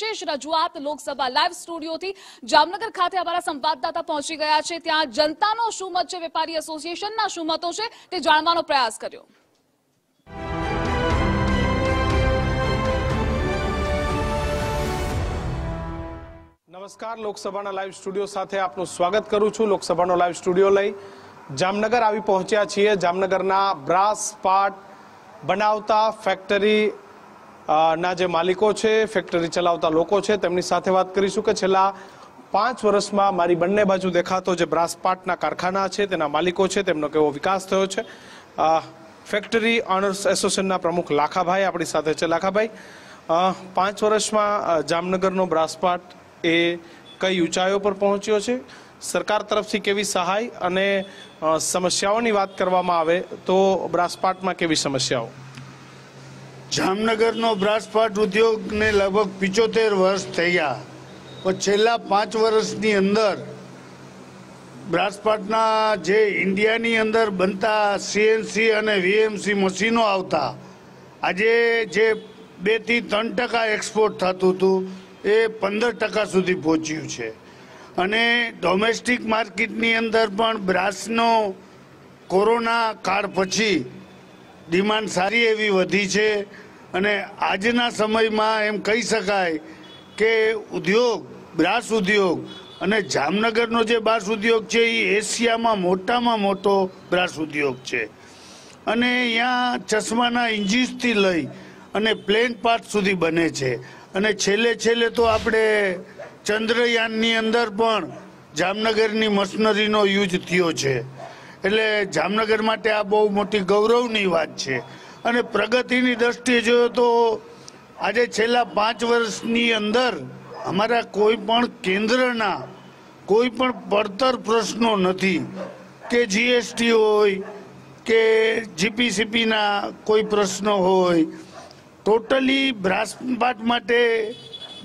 વિશેષ રજૂઆત લોકસભા લાઈવ સ્ટુડિયોથી જામનગર ખાતે અમારા સંવાદદાતા પહોંચી ગયા છે. ત્યાં જનતાનો શું મત છે? વેપારી એસોસિએશનના શું મતો છે? તે જાણવાનો પ્રયાસ કર્યો. નમસ્કાર. લોકસભાના લાઈવ સ્ટુડિયો સાથે આપનું સ્વાગત કરું છું. લોકસભાનો લાઈવ સ્ટુડિયો લઈ જામનગર આવી પહોંચ્યા છીએ. જામનગરના બ્રાસ પાટ બનાવતા ફેક્ટરી ના જે માલિકો છે ફેક્ટરી ચલાવતા લોકો છે, તેમની સાથે વાત કરીશું કે છેલ્લા પાંચ વર્ષમાં મારી બંને બાજુ દેખાતો જે બ્રાસપાટના કારખાના છે, તેના માલિકો છે, તેમનો કેવો વિકાસ થયો છે. ફેક્ટરી ઓનર્સ એસોસિએશનના પ્રમુખ લાખાભાઈ આપણી સાથે છે. લાખાભાઈ પાંચ વર્ષમાં જામનગરનો બ્રાસપાટ એ કઈ ઊંચાઈઓ પર પહોંચ્યો છે? સરકાર તરફથી કેવી સહાય અને સમસ્યાઓની વાત કરવામાં આવે તો બ્રાસપાટમાં કેવી સમસ્યાઓ? જામનગરનો બ્રાસપાટ ઉદ્યોગને લગભગ પિચોતેર વર્ષ થયા. પણ છેલ્લા પાંચ વર્ષની અંદર બ્રાસપાટના જે ઇન્ડિયાની અંદર બનતા સીએનસી અને વીએમસી મશીનો આવતા, આજે જે બેથી ત્રણ ટકા એક્સપોર્ટ થતું હતું, એ પંદર ટકા સુધી પહોંચ્યું છે. અને ડોમેસ્ટિક માર્કેટની અંદર પણ બ્રાસનો કોરોના કાળ પછી ડિમાન્ડ સારી એવી વધી છે અને આજના સમયમાં એમ કહી શકાય કે ઉદ્યોગ, બ્રાસ ઉદ્યોગ અને જામનગરનો જે બ્રાસ ઉદ્યોગ છે એ એશિયામાં મોટામાં મોટો બ્રાસ ઉદ્યોગ છે. અને અહીંયા ચશ્માના ઇન્જીસથી લઈ અને પ્લેન પાર્ટ સુધી બને છે. અને છેલ્લે છેલ્લે તો આપણે ચંદ્રયાનની અંદર પણ જામનગરની મશીનરીનો યુઝ થયો છે. એટલે જામનગર માટે આ બહુ મોટી ગૌરવની વાત છે. અને પ્રગતિની દ્રષ્ટિએ જોયો તો આજે છેલ્લા પાંચ વર્ષની અંદર અમારા કોઈ પણ કેન્દ્રના કોઈ પણ પડતર પ્રશ્નો નથી કે જીએસટી હોય કે જીપીસીપીના કોઈ પ્રશ્નો હોય. ટોટલી બ્રાસપાટ માટે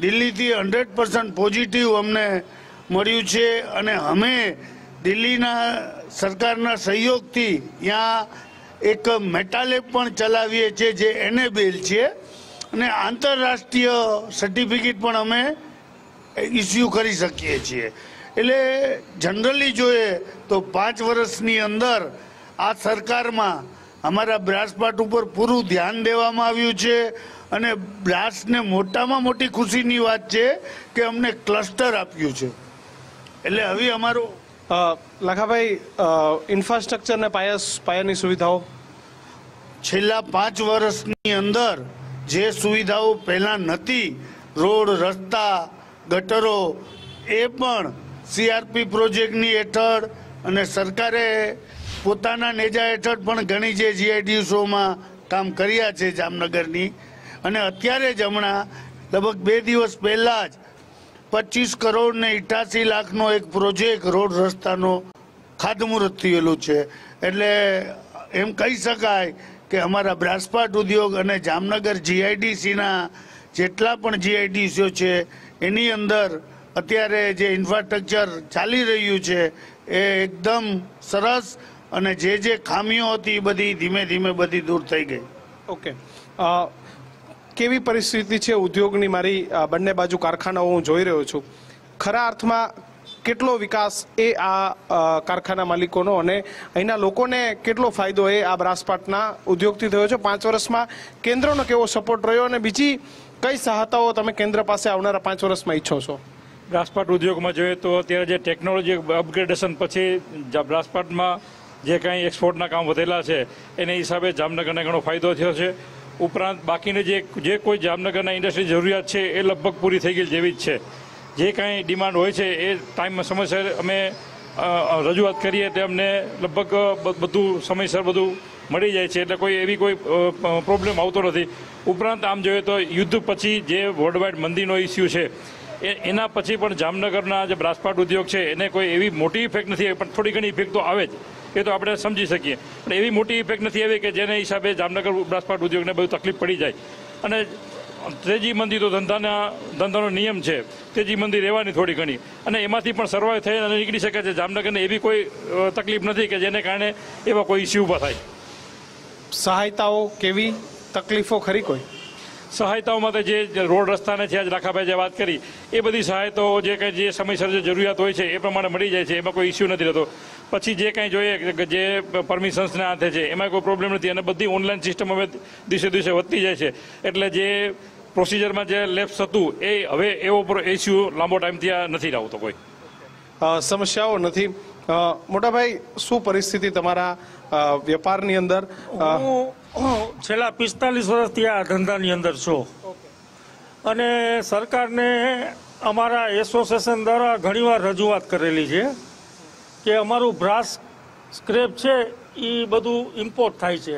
દિલ્હીથી હંડ્રેડ પર્સન્ટ પોઝિટિવ અમને મળ્યું છે અને અમે દિલ્હીના સરકારના સહયોગથી ત્યાં એક મેટાલેબ પણ ચલાવીએ છીએ, જે એનેબેલ છે. અને આંતરરાષ્ટ્રીય સર્ટિફિકેટ પણ અમે ઇસ્યુ કરી શકીએ છીએ. એટલે જનરલી જોઈએ તો પાંચ વર્ષની અંદર આ સરકારમાં અમારા બ્રાસપાટ ઉપર પૂરું ધ્યાન દેવામાં આવ્યું છે. અને બ્રાસને મોટામાં મોટી ખુશીની વાત છે કે અમને ક્લસ્ટર આપ્યું છે. એટલે હવે અમારું લાખાભાઈ ઇન્ફ્રાસ્ટ્રક્ચર ને પાયા પાયાની સુવિધાઓ? છેલ્લા પાંચ વર્ષની અંદર જે સુવિધાઓ પહેલાં નથી, રોડ, રસ્તા, ગટરો, એ પણ સીઆરપી પ્રોજેક્ટની હેઠળ અને સરકારે પોતાના નેજા હેઠળ પણ ઘણી જે જીઆઈડીયુસોમાં કામ કર્યા છે જામનગરની. અને અત્યારે જ હમણાં લગભગ બે દિવસ પહેલાં જ પચીસ કરોડ ને ઇઠાસી લાખનો એક પ્રોજેક્ટ રોડ રસ્તાનો ખાતમુહૂર્ત થયેલું છે. એટલે એમ કહી શકાય કે અમારા બ્રાસપાટ ઉદ્યોગ અને જામનગર જીઆઈડીસીના જેટલા પણ જીઆઈડીસીઓ છે, એની અંદર અત્યારે જે ઇન્ફ્રાસ્ટ્રક્ચર ચાલી રહ્યું છે, એ એકદમ સરસ અને જે જે ખામીઓ હતી બધી ધીમે ધીમે બધી દૂર થઈ ગઈ. ઓકે કેવી પરિસ્થિતિ છે ઉદ્યોગની મારી બંને બાજુ કારખાનાઓ હું જોઈ રહ્યો છું? ખરા અર્થમાં કેટલો વિકાસ એ આ કારખાના માલિકોનો અને અહીંના લોકોને કેટલો ફાયદો એ આ બ્રાસપાટના ઉદ્યોગથી થયો છે? પાંચ વર્ષમાં કેન્દ્રનો કેવો સપોર્ટ રહ્યો અને બીજી કઈ સહાયતાઓ તમે કેન્દ્ર પાસે આવનારા પાંચ વર્ષમાં ઈચ્છો છો? બ્રાસપાટ ઉદ્યોગમાં જોઈએ તો અત્યારે જે ટેકનોલોજી અપગ્રેડેશન પછી બ્રાસપાટમાં જે કાંઈ એક્સપોર્ટના કામ વધેલા છે, એને હિસાબે જામનગરને ઘણો ફાયદો થયો છે. ઉપરાંત બાકીની જે જે કોઈ જામનગરના ઇન્ડસ્ટ્રી જરૂરિયાત છે, એ લગભગ પૂરી થઈ ગઈ જેવી જ છે. જે કાંઈ ડિમાન્ડ હોય છે, એ ટાઈમમાં સમયસર અમે રજૂઆત કરીએ તે અમને લગભગ બધું સમયસર બધું મળી જાય છે. એટલે કોઈ એવી કોઈ પ્રોબ્લેમ આવતો નથી. ઉપરાંત આમ જોઈએ તો યુદ્ધ પછી જે વર્લ્ડવાઇડ મંદીનો ઇસ્યુ છે, એ, એના પછી પણ જામનગરના જે બ્રાસપાટ ઉદ્યોગ છે, એને કોઈ એવી મોટી ઇફેક્ટ નથી, પણ થોડી ઘણી ઇફેક્ટ તો આવે જ. એ તો આપણે સમજી શકીએ. પણ એવી મોટી ઇફેક્ટ નથી આવી કે જેને હિસાબે જામનગર બ્રાસપાટ ઉદ્યોગને બધું તકલીફ પડી જાય. અને ત્રીજી મંદી તો ધંધાના ધંધાનો નિયમ છે. ત્રીજી મંદી રહેવાની થોડી ઘણી. અને એમાંથી પણ સર્વાઈવ થઈ અને નીકળી શકે છે. જામનગરને એવી કોઈ તકલીફ નથી કે જેને કારણે એવા કોઈ ઇસ્યુ ઊભા થાય. સહાયતાઓ કેવી? તકલીફો ખરી કોઈ? સહાયતાઓ માટે જે રોડ રસ્તાને છે આજ રાખાભાઈ જે વાત કરી એ બધી સહાયતાઓ જે કંઈ જે સમયસર જે જરૂરિયાત હોય છે એ પ્રમાણે મળી જાય છે. એમાં કોઈ ઇસ્યુ નથી રહેતો. પછી જે કંઈ જોઈએ કે જે પરમિશન્સના હાથે છે એમાં કોઈ પ્રોબ્લેમ નથી. અને બધી ઓનલાઈન સિસ્ટમ હવે દિવસે દિવસે વધતી જાય છે. એટલે જે પ્રોસિજરમાં જે લેપ્સ હતું એ હવે એવો ઇસ્યુ લાંબો ટાઈમથી આ નથી લાવતો કોઈ. સમસ્યાઓ નથી. મોટાભાઈ શું પરિસ્થિતિ તમારા વેપારની અંદર? હું છેલ્લા પિસ્તાલીસ વર્ષથી આ ધંધાની અંદર છું. અને સરકારને અમારા એસોસિએશન દ્વારા ઘણીવાર રજૂઆત કરેલી છે. કે અમારું બ્રાસ સ્ક્રેપ છે એ બધું ઇમ્પોર્ટ થાય છે.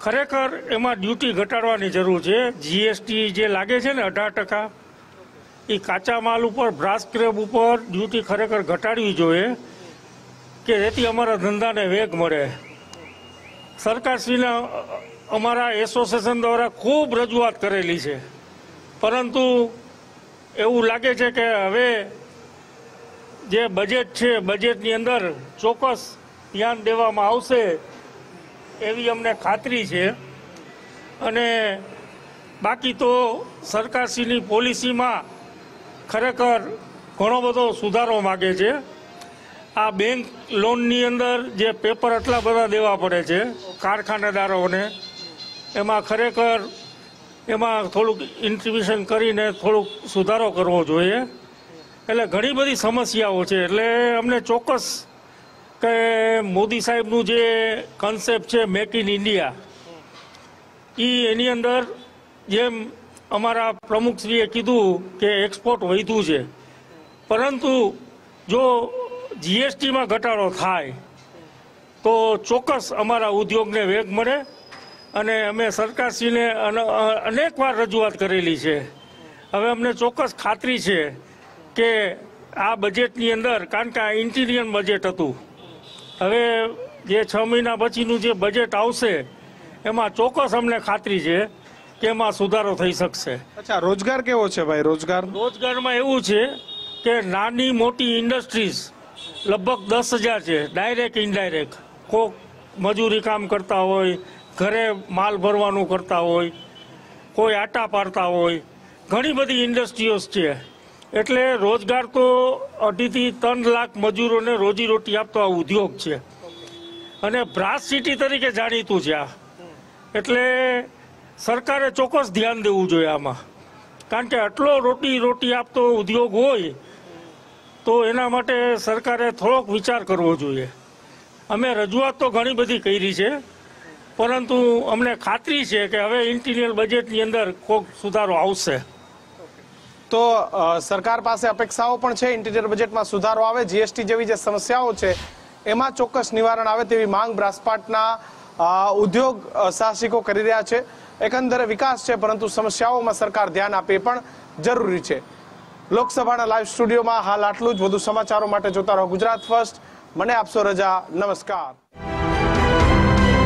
ખરેખર એમાં ડ્યુટી ઘટાડવાની જરૂર છે. જીએસટી જે લાગે છે ને, અઢાર ટકા એ કાચા માલ ઉપર, બ્રાસ સ્ક્રેપ ઉપર ડ્યુટી ખરેખર ઘટાડવી જોઈએ કે જેથી અમારા ધંધાને વેગ મળે. સરકારશ્રીને અમારા એસોસિએશન દ્વારા ખૂબ રજૂઆત કરેલી છે. પરંતુ એવું લાગે છે કે હવે જે બજેટ છે બજેટની અંદર ચોક્કસ ધ્યાન દેવામાં આવશે એવી અમને ખાતરી છે. અને બાકી તો સરકારશ્રીની પોલિસીમાં ખરેખર ઘણો બધો સુધારો માગે છે. આ બેંક લોનની અંદર જે પેપર આટલા બધા દેવા પડે છે, કારખાનેદારોને, એમાં ખરેખર એમાં થોડુંક ઇન્ટ્રીબ્યુશન કરીને થોડુંક સુધારો કરવો જોઈએ. એટલે ઘણી બધી સમસ્યાઓ છે. એટલે અમને ચોક્કસ કે મોદી સાહેબનું જે કન્સેપ્ટ છે મેક ઇન ઇન્ડિયા એની અંદર જેમ અમારા પ્રમુખશ્રીએ કીધું કે એક્સપોર્ટ વધ્યું છે. પરંતુ જો જીએસટીમાં ઘટાડો થાય, તો ચોક્કસ અમારા ઉદ્યોગને વેગ મળે અને અમે સરકારશ્રીને અનેકવાર રજૂઆત કરેલી છે. હવે અમને ચોક્કસ ખાતરી છે કે આ બજેટની અંદર કારણ કે આ ઇન્ટિરિયર બજેટ હતું. હવે જે છ મહિના પછીનું જે બજેટ આવશે એમાં ચોક્કસ અમને ખાતરી છે કે એમાં સુધારો થઈ શકશે. અચ્છા રોજગાર કેવો છે ભાઈ રોજગાર? રોજગારમાં એવું છે કે નાની મોટી ઇન્ડસ્ટ્રીઝ લગભગ દસ હજાર છે ડાયરેક્ટ ઇનડાયરેક્ટ કોક મજૂરી કામ કરતા હોય ઘરે માલ ભરવાનું કરતા હોય કોઈ આટા પાડતા હોય. ઘણી બધી ઇન્ડસ્ટ્રીઓ છે. એટલે રોજગાર તો અઢીથી ત્રણ લાખ મજૂરોને રોજીરોટી આપતો આ ઉદ્યોગ છે. અને બ્રાસ સિટી તરીકે જાણીતું છે આ. એટલે સરકારે ચોક્કસ ધ્યાન દેવું જોઈએ આમાં. કારણ કે આટલો રોટી રોટી આપતો ઉદ્યોગ હોય, તો એના માટે સરકારે થોડોક વિચાર કરવો જોઈએ. અમે રજૂઆત તો ઘણી બધી કરી છે, પરંતુ અમને ખાતરી છે કે હવે ઇન્ટિરિયર બજેટની અંદર કોઈક સુધારો આવશે. તો સરકાર પાસે અપેક્ષાઓ પણ છે, ઇન્ટિરિયર બજેટમાં સુધારો આવે, જીએસટી જેવી જે સમસ્યાઓ છે, એમાં ચોક્કસ નિવારણ આવે તેવી માંગ બ્રાસપાટના ઉદ્યોગ સાહસિકો કરી રહ્યા છે. એકંદરે વિકાસ છે, પરંતુ સમસ્યાઓમાં સરકાર ધ્યાન આપે પણ જરૂરી છે. લોકસભાના લાઈવ સ્ટુડિયોમાં હાલ આટલું જ. વધુ સમાચારો માટે જોતા રહો ગુજરાત ફર્સ્ટ. મને આપશો રજા. નમસ્કાર.